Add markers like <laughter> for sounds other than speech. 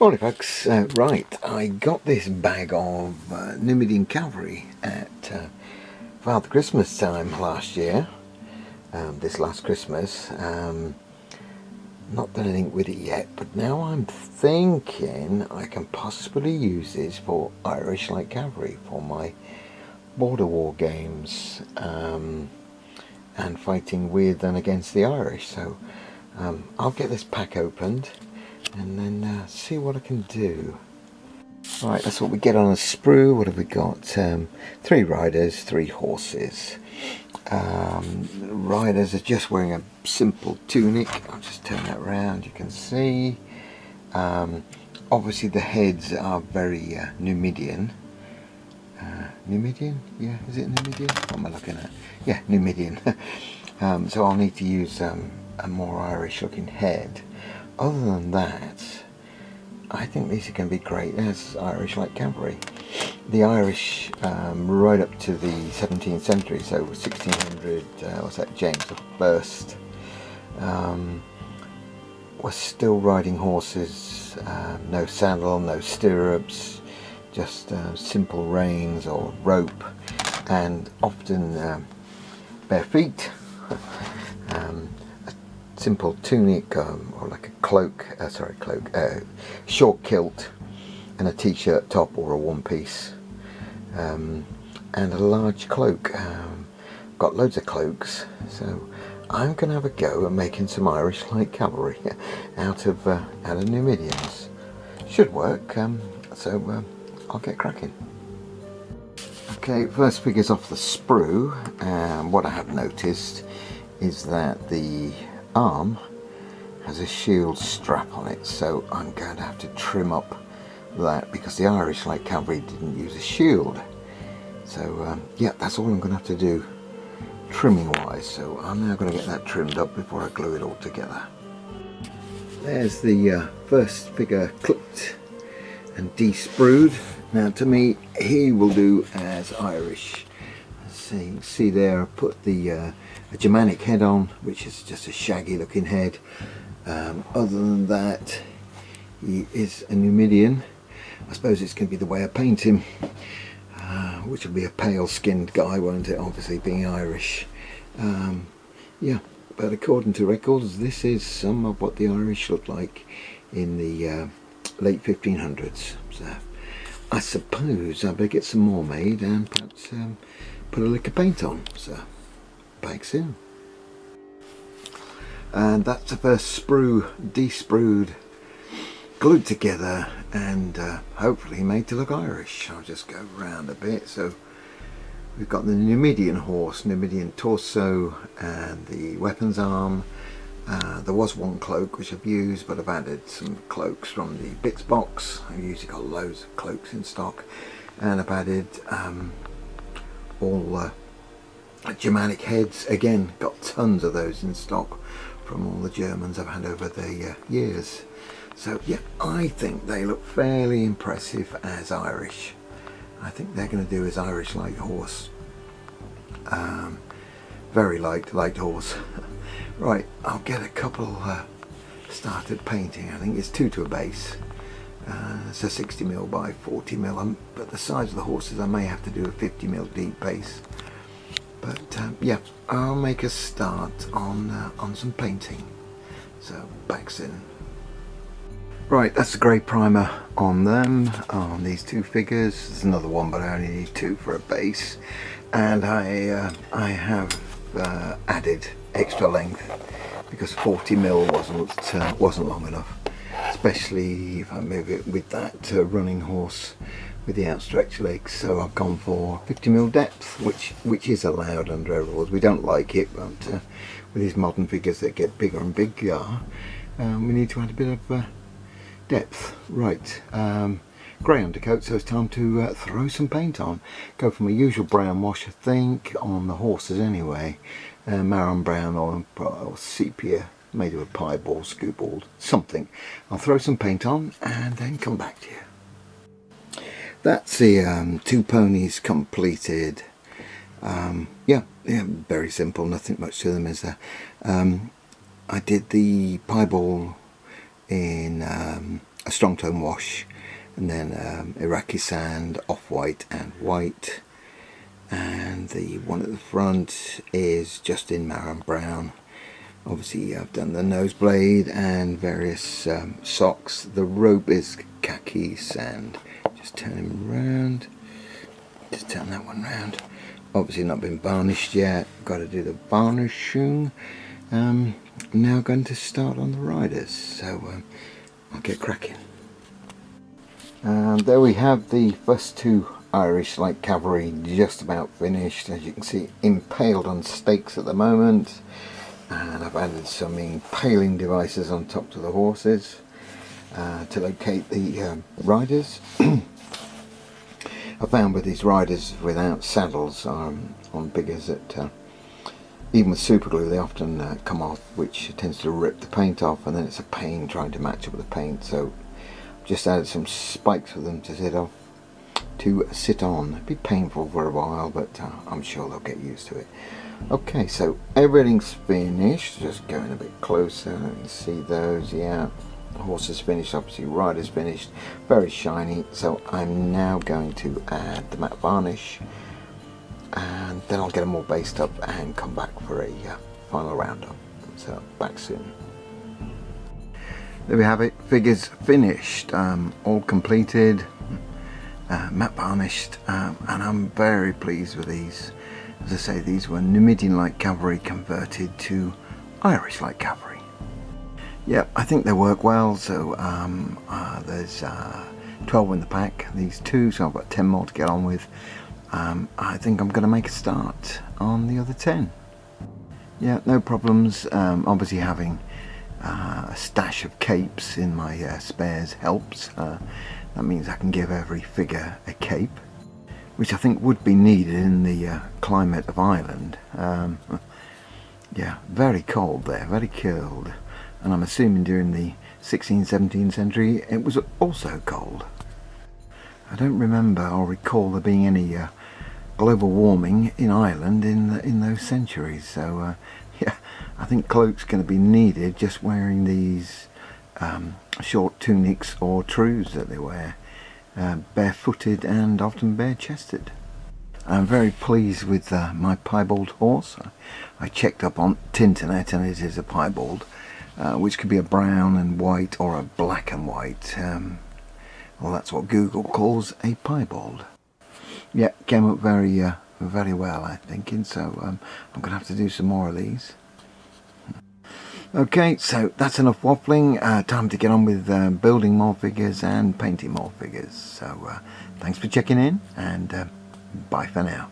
Morning folks, uh, right, I got this bag of uh, Numidian Cavalry at uh, Father Christmas time last year, um, this last Christmas. Um, not done anything with it yet, but now I'm thinking I can possibly use this for Irish Light Cavalry for my border war games um, and fighting with and against the Irish. So um, I'll get this pack opened and then uh, see what I can do. Right, that's what we get on a sprue. What have we got? Um, three riders, three horses. Um, riders are just wearing a simple tunic. I'll just turn that around. You can see. Um, obviously, the heads are very uh, Numidian. Uh, Numidian? Yeah, is it Numidian? What am I looking at? Yeah, Numidian. <laughs> um, so I'll need to use um, a more Irish looking head other than that, I think these are going to be great as Irish light cavalry. The Irish, um, right up to the 17th century, so 1600, uh, what's that, James I, um, was still riding horses, um, no saddle, no stirrups, just uh, simple reins or rope, and often um, bare feet. <laughs> um, simple tunic um, or like a cloak, uh, sorry cloak, uh, short kilt and a t-shirt top or a one piece um, and a large cloak. Um, got loads of cloaks so I'm going to have a go at making some Irish light cavalry <laughs> out of, uh, out of Numidians. Should work um, so uh, I'll get cracking. Okay, first figures off the sprue. Um, what I have noticed is that the arm has a shield strap on it so I'm going to have to trim up that because the Irish Light Cavalry didn't use a shield. So um, yeah that's all I'm going to have to do trimming wise so I'm now going to get that trimmed up before I glue it all together. There's the uh, first figure clipped and de-sprued now to me he will do as Irish see see there I put the uh, Germanic head on which is just a shaggy looking head. Um, other than that he is a Numidian. I suppose it's going to be the way I paint him uh, which will be a pale skinned guy won't it? Obviously being Irish. Um, yeah but according to records this is some of what the Irish looked like in the uh, late 1500s so I suppose I better get some more made and perhaps um, put a lick of paint on so back soon. And that's the first sprue de-sprued, glued together and uh, hopefully made to look Irish. I'll just go round a bit. So we've got the Numidian horse, Numidian torso and the weapons arm. Uh, there was one cloak which I've used but I've added some cloaks from the bits box. I've usually got loads of cloaks in stock and I've added um, all uh, Germanic heads, again, got tons of those in stock from all the Germans I've had over the uh, years. So yeah, I think they look fairly impressive as Irish. I think they're going to do as Irish light horse. Um, very light, light horse. <laughs> right, I'll get a couple uh, started painting. I think it's two to a base. Uh, it's a 60 mil by 40mm, um, but the size of the horses I may have to do a 50 mil deep base but um, yeah I'll make a start on uh, on some painting. So back soon right that's the grey primer on them on these two figures. There's another one but I only need two for a base. And I uh, I have uh, added extra length because 40 mil wasn't uh, wasn't long enough especially if I move it with that uh, running horse with the outstretched legs. So I've gone for 50 mil depth which which is allowed under our rules. We don't like it but uh, with these modern figures that get bigger and bigger um, we need to add a bit of uh, depth. Right um, grey undercoat so it's time to uh, throw some paint on. Go for my usual brown wash I think on the horses anyway. Uh, marron brown or, or sepia made of a piebald, skewbald, something. I'll throw some paint on and then come back to you. That's the um, two ponies completed. Um, yeah, yeah, very simple, nothing much to them is there. Um, I did the piebald in um, a strong tone wash and then um, Iraqi sand, off-white and white and the one at the front is just in Marron Brown obviously I've done the nose blaze and various um, socks the rope is khaki sand. Just turn him around just turn that one around obviously not been varnished yet. Got to do the varnishing. Um, now going to start on the riders. So um, I'll get cracking. And there we have the first two Irish Light Cavalry just about finished. As you can see impaled on stakes at the moment and I've added some impaling devices on top to the horses uh, to locate the um, riders. <clears throat> I found with these riders without saddles um, on biggers that uh, even with super glue they often uh, come off which tends to rip the paint off and then it's a pain trying to match up with the paint. So I've just added some spikes for them to sit off to sit on. It'd be painful for a while, but uh, I'm sure they'll get used to it. Okay, so everything's finished. Just going a bit closer and see those. Yeah, horse is finished. Obviously, rider's finished. Very shiny. So I'm now going to add the matte varnish, and then I'll get them all based up and come back for a uh, final roundup. So back soon. There we have it. Figures finished. Um, all completed uh, matte varnished um, and I'm very pleased with these. As I say these were Numidian light cavalry converted to Irish light cavalry. Yeah I think they work well so um, uh, there's uh, 12 in the pack these two so I've got 10 more to get on with. Um, I think I'm going to make a start on the other 10 yeah no problems. Um, obviously having uh, a stash of capes in my uh, spares helps uh, that means I can give every figure a cape, which I think would be needed in the uh, climate of Ireland. Um, <laughs> yeah, very cold there, very cold. And I'm assuming during the 16th, 17th century it was also cold. I don't remember or recall there being any uh, global warming in Ireland in the, in those centuries. So uh, <laughs> yeah, I think cloaks going to be needed. Just wearing these um, short tunics or trews that they wear, uh, barefooted and often bare-chested. I'm very pleased with uh, my piebald horse. I checked up on Tinternet and it is a piebald, uh, which could be a brown and white or a black and white. Um, well, that's what Google calls a piebald. Yeah, came up very, uh, very well, I think, and so um, I'm going to have to do some more of these. Okay, so that's enough waffling. Uh, time to get on with uh, building more figures and painting more figures. So uh, thanks for checking in and uh, bye for now.